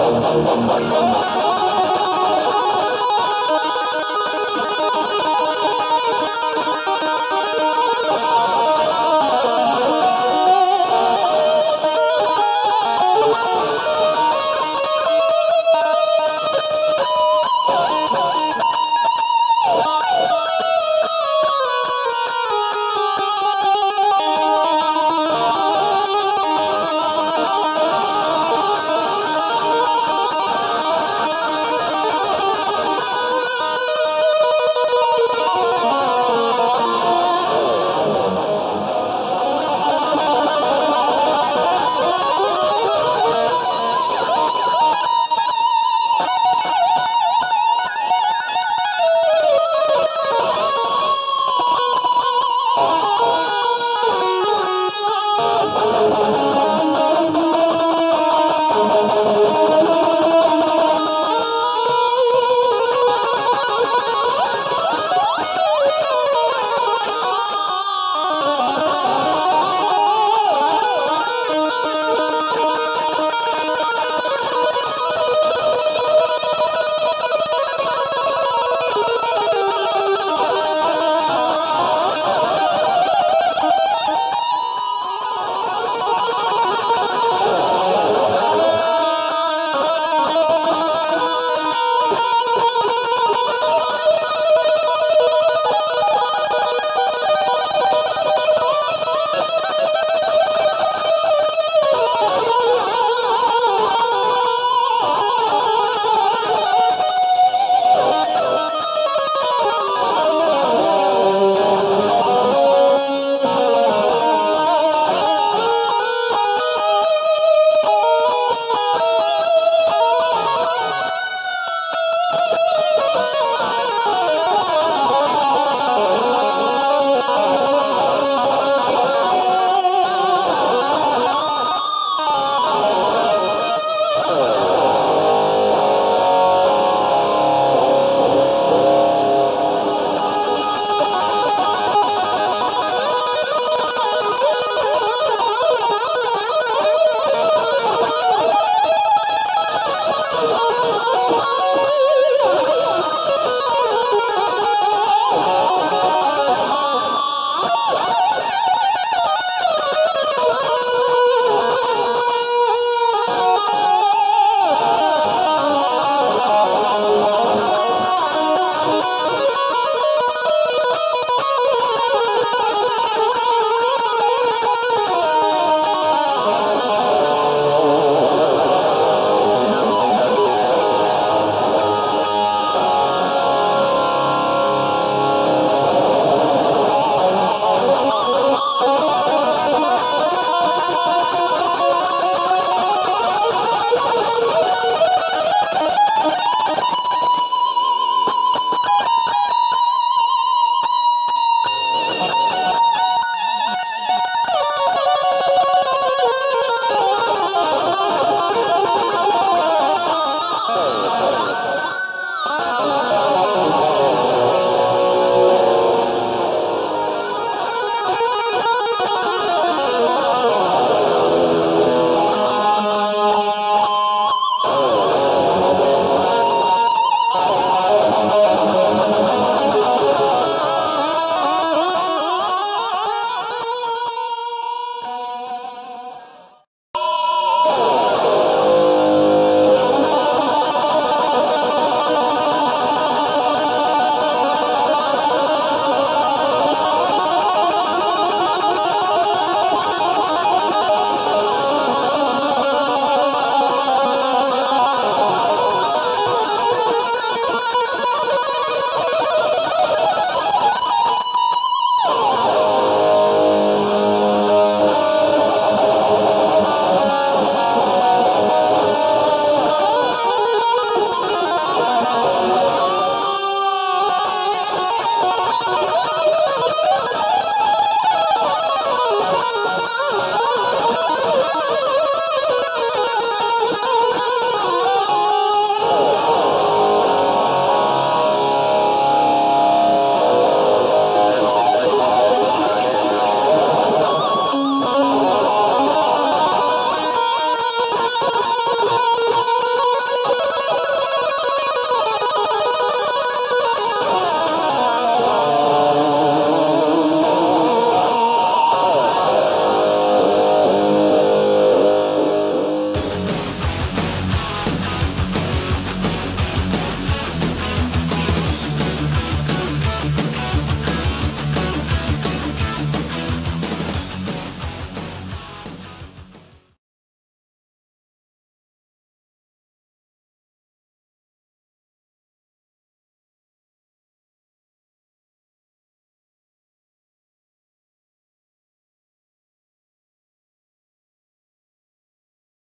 Oh, my God.